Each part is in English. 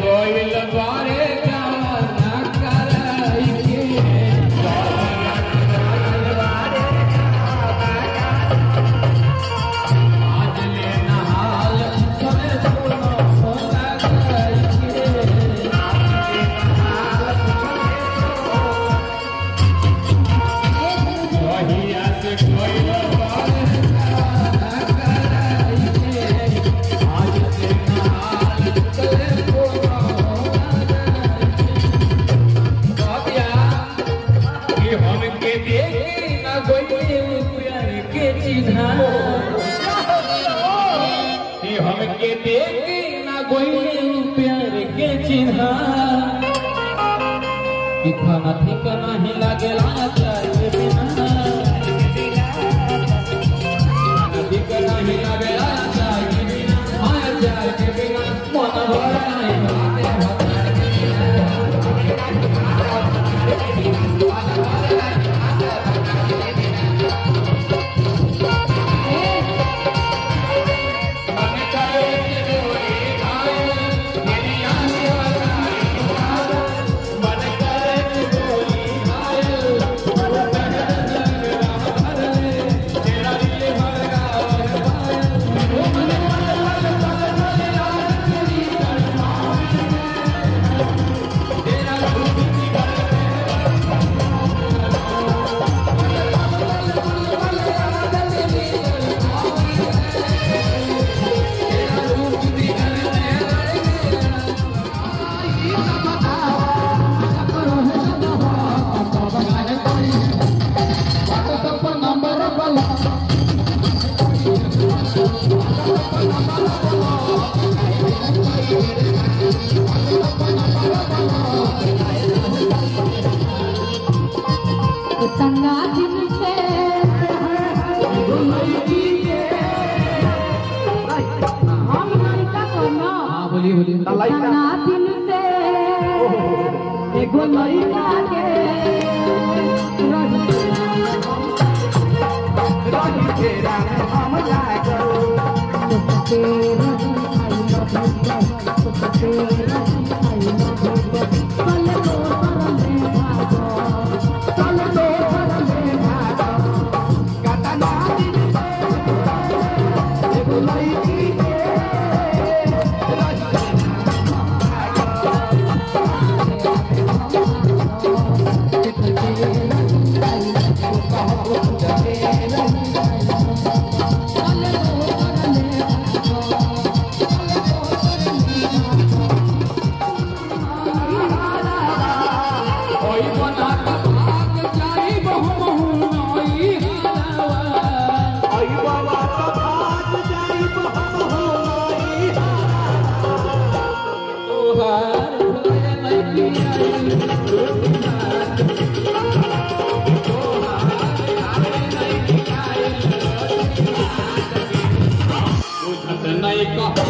கோயில் பாரே इथन ठीक नहीं लगे लाचार बिना। My get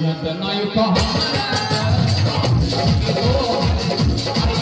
cantando aí o carro. Oh, oh, oh.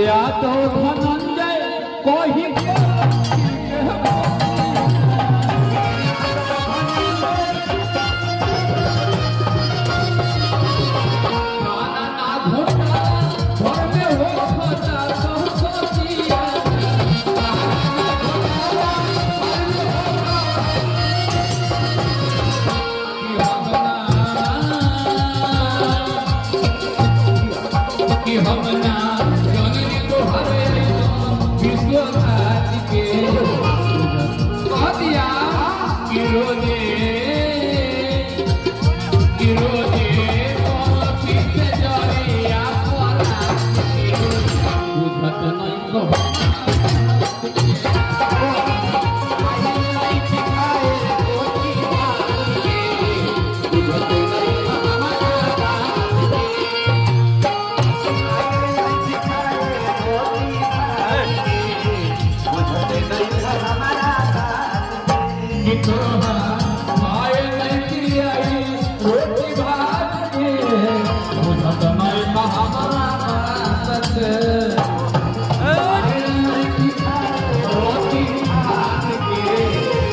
या तो धनन विरोध के विरोध